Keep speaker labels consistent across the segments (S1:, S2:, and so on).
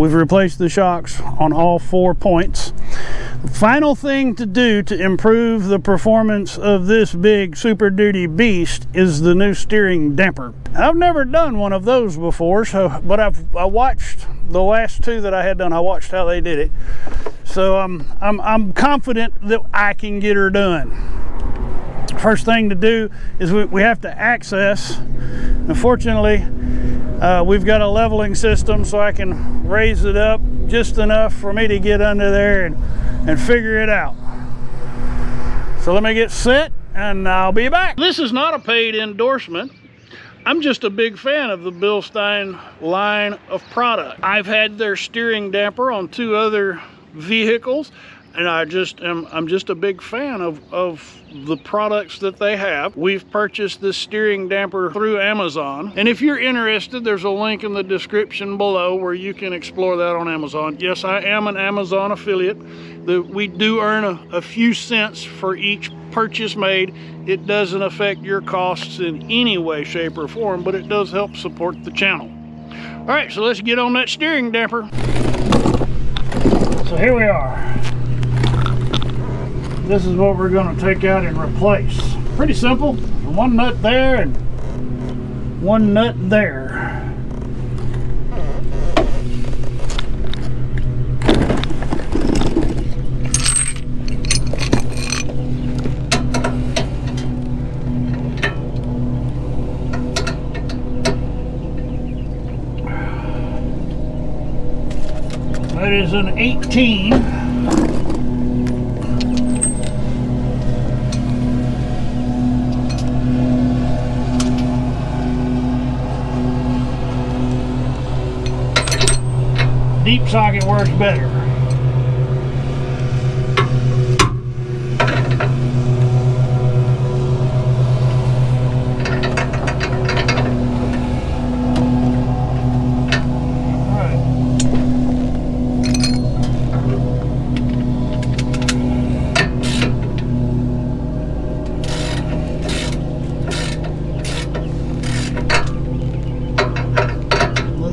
S1: We've replaced the shocks on all four points. Final thing to do to improve the performance of this big Super Duty beast is the new steering damper. I've never done one of those before, so but I've I watched the last two that I had done. I watched how they did it, so um, I'm I'm confident that I can get her done. First thing to do is we, we have to access. Unfortunately, uh, we've got a leveling system so I can raise it up just enough for me to get under there and, and figure it out. So let me get set and I'll be back. This is not a paid endorsement. I'm just a big fan of the Bilstein line of product. I've had their steering damper on two other vehicles and I just am I'm just a big fan of, of the products that they have. We've purchased this steering damper through Amazon. And if you're interested, there's a link in the description below where you can explore that on Amazon. Yes, I am an Amazon affiliate. We do earn a, a few cents for each purchase made. It doesn't affect your costs in any way, shape, or form, but it does help support the channel. All right, so let's get on that steering damper. So here we are this is what we're going to take out and replace. Pretty simple. One nut there and one nut there. That is an 18. Deep socket works better.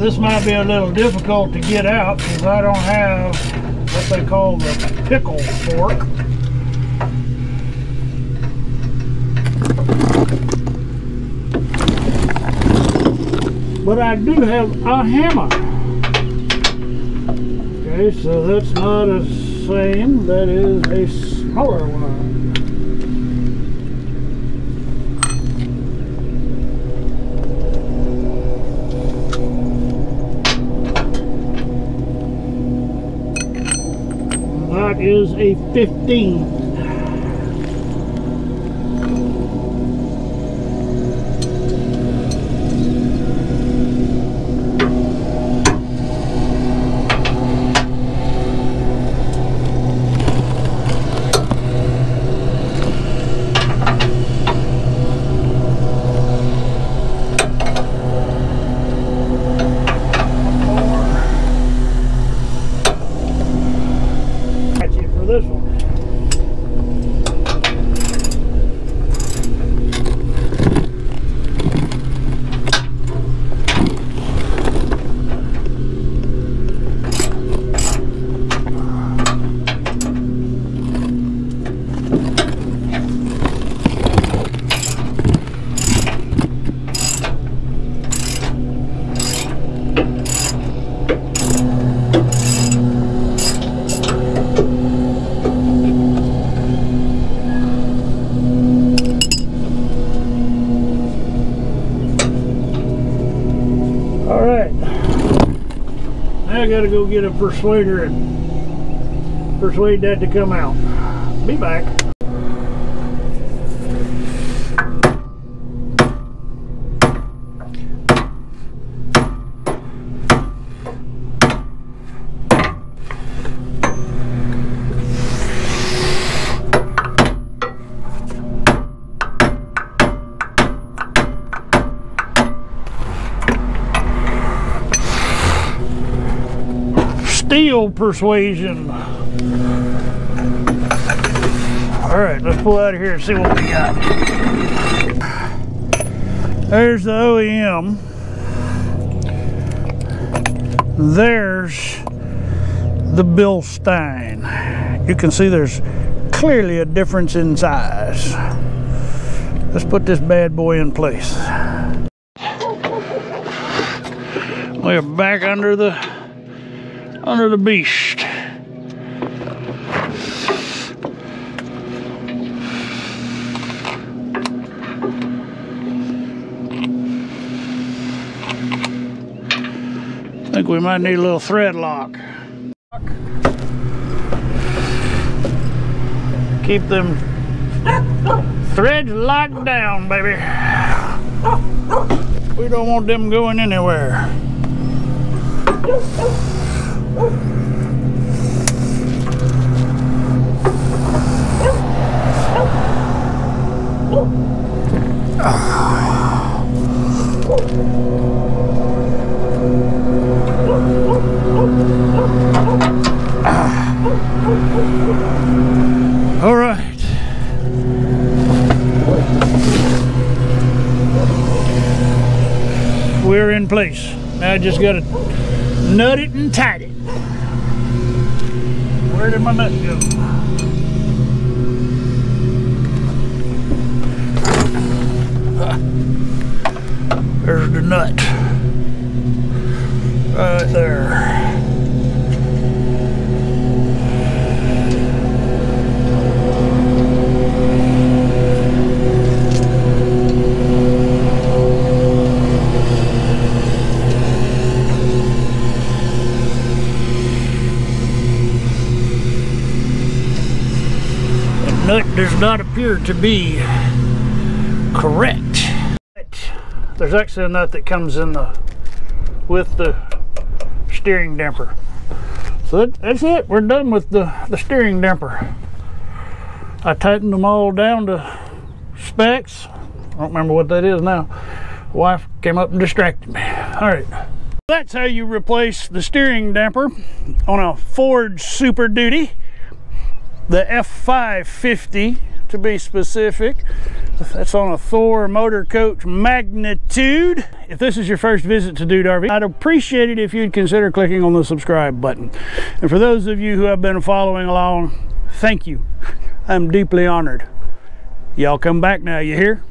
S1: This might be a little difficult to get out because I don't have what they call the pickle fork. But I do have a hammer. Okay, so that's not a same, that is a smaller one. Is a 15. I gotta go get a persuader and persuade that to come out. Be back. Steel persuasion. All right, let's pull out of here and see what we got. There's the OEM. there's the Bilstein. You can see there's clearly a difference in size. Let's put this bad boy in place. We're back under the under the beast. I think we might need a little thread lock. Keep them threads locked down, baby. We don't want them going anywhere. All right. We're in place. I just gotta nut it and tight it. Where did my nut go? There's the nut. Right there. Nut does not appear to be correct. There's actually a nut that comes in the with the steering damper. So that, that's it. We're done with the, the steering damper. I tightened them all down to specs. I don't remember what that is now. Wife came up and distracted me. All right. That's how you replace the steering damper on a Ford Super Duty the F550 to be specific. That's on a Thor Motor Coach Magnitude. If this is your first visit to Dude RV, I'd appreciate it if you'd consider clicking on the subscribe button. And for those of you who have been following along, thank you. I'm deeply honored. Y'all come back now, you hear?